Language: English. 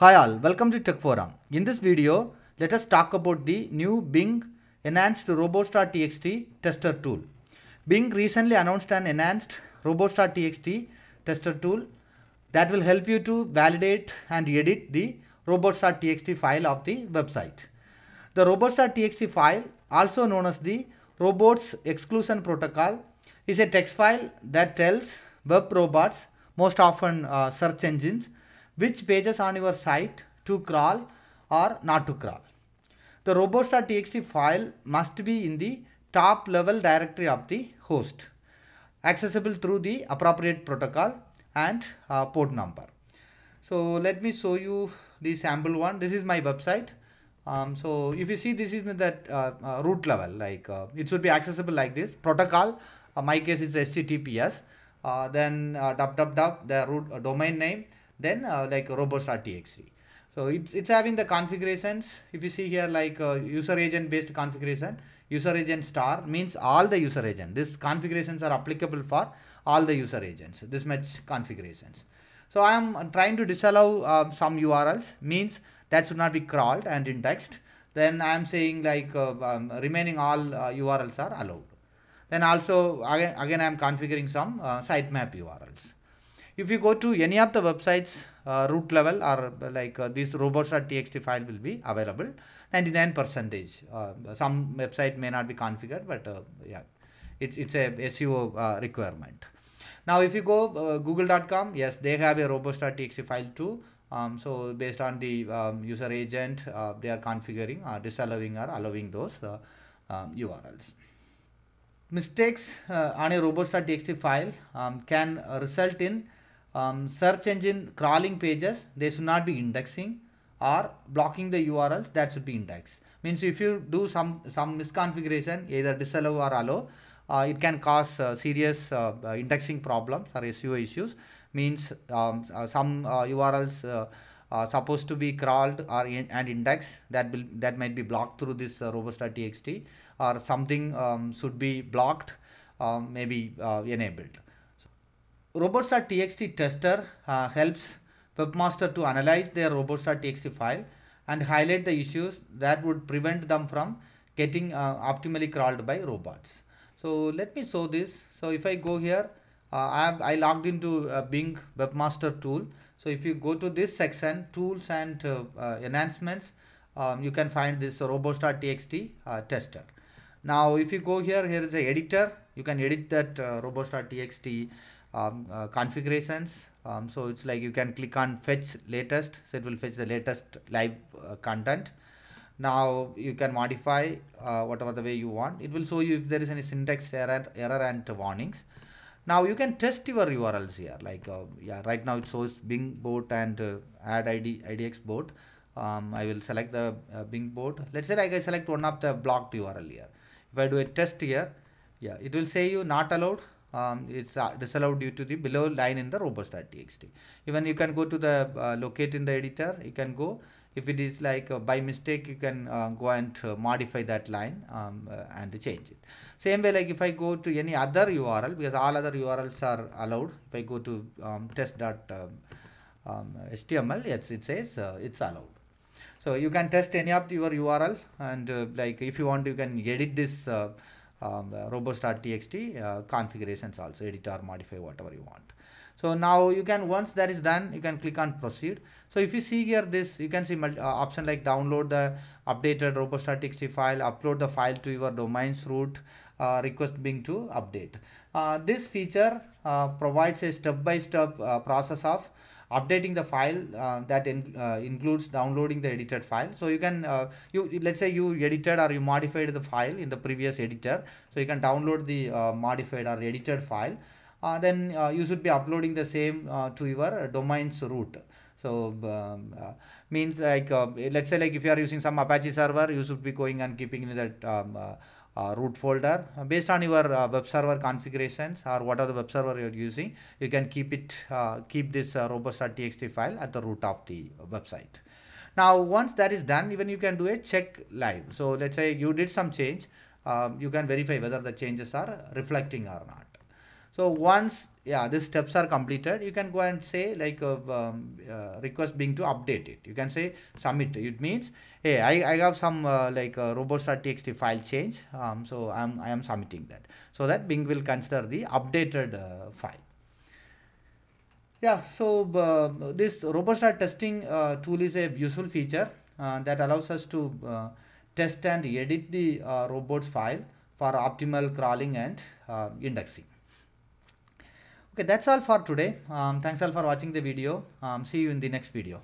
Hi all, welcome to Tech Forum. In this video, let us talk about the new Bing enhanced robots.txt tester tool. Bing recently announced an enhanced robots.txt tester tool that will help you to validate and edit the robots.txt file of the website. The robots.txt file, also known as the robots exclusion protocol, is a text file that tells web robots, most often uh, search engines, which pages on your site to crawl or not to crawl. The robots.txt file must be in the top level directory of the host, accessible through the appropriate protocol and uh, port number. So let me show you the sample one. This is my website. Um, so if you see this is that uh, uh, root level, like uh, it should be accessible like this. Protocol, uh, my case is HTTPS. Uh, then uh, www, the root domain name, then uh, like robots.txt. So it's, it's having the configurations. If you see here like uh, user agent based configuration, user agent star means all the user agent. These configurations are applicable for all the user agents. This much configurations. So I am trying to disallow uh, some URLs means that should not be crawled and indexed. Then I am saying like uh, um, remaining all uh, URLs are allowed. Then also again, again I am configuring some uh, sitemap URLs. If you go to any of the websites uh, root level or uh, like uh, this robots.txt file will be available 99 percentage. Uh, some website may not be configured but uh, yeah it's, it's a SEO uh, requirement. Now if you go uh, google.com yes they have a robots.txt file too. Um, so based on the um, user agent they are configuring uh, disallowing or allowing those um, URLs mistakes on a robots.txt file um, can result in um, search engine crawling pages they should not be indexing or blocking the urls that should be indexed. Means if you do some some misconfiguration either disallow or allow uh, it can cause uh, serious uh, indexing problems or seo issues. Means um, uh, some urls uh, uh, supposed to be crawled or in, and indexed that will that might be blocked through this uh, robots.txt or something um, should be blocked um, maybe enabled robots.txt tester uh, helps webmaster to analyze their robots.txt file and highlight the issues that would prevent them from getting uh, optimally crawled by robots. So let me show this. So if i go here uh, I, have, I logged into uh, bing webmaster tool. So if you go to this section tools and uh, uh, enhancements um, you can find this robots.txt tester. Now if you go here here is a editor. You can edit that robots.txt um, uh, configurations. Um, so it's like you can click on fetch latest. So it will fetch the latest live uh, content. Now you can modify uh, whatever the way you want. It will show you if there is any syntax error error and warnings. Now you can test your urls here. Like uh, yeah right now it shows bing bot and uh, add id idx bot um, i will select the uh, bing bot let's say like i select one of the blocked url here. If i do a test here yeah it will say you not allowed um, it's uh, disallowed due to the below line in the robots.txt even you can go to the uh, locate in the editor. You can go. If it is like uh, by mistake you can uh, go and uh, modify that line um, uh, and change it. Same way like if i go to any other url because all other urls are allowed if i go to um, test.html um, yes it says it's allowed. So you can test any of your url and like if you want you can edit this um, uh, robots.txt uh, configurations also edit or modify whatever you want. So now you can once that is done you can click on proceed. So if you see here this you can see multi, uh, option like download the updated robots.txt file upload the file to your domains root uh, request bing to update. Uh, this feature uh, provides a step-by-step uh, process of updating the file uh, that in, uh, includes downloading the edited file. So you can uh, you let's say you edited or you modified the file in the previous editor. So you can download the uh, modified or edited file. Uh, then uh, you should be uploading the same to your domains root. So um, uh, means like uh, let's say like if you are using some apache server you should be going and keeping in that um, uh, root folder. Uh, based on your uh, web server configurations or what are the web server you're using you can keep it uh, keep this uh, robots.txt file at the root of the website. Now once that is done even you can do a check live. So let's say you did some change um, you can verify whether the changes are reflecting or not so once yeah these steps are completed you can go and say like uh, um, uh, request Bing to update it. You can say submit. It means hey I, I have some uh, like uh, robots.txt file change. Um, so I'm I am submitting that. So that Bing will consider the updated uh, file. Yeah so uh, this robot testing tool is a useful feature that allows us to test and edit the robots file for optimal crawling and indexing okay that's all for today. Um, thanks all for watching the video. Um, see you in the next video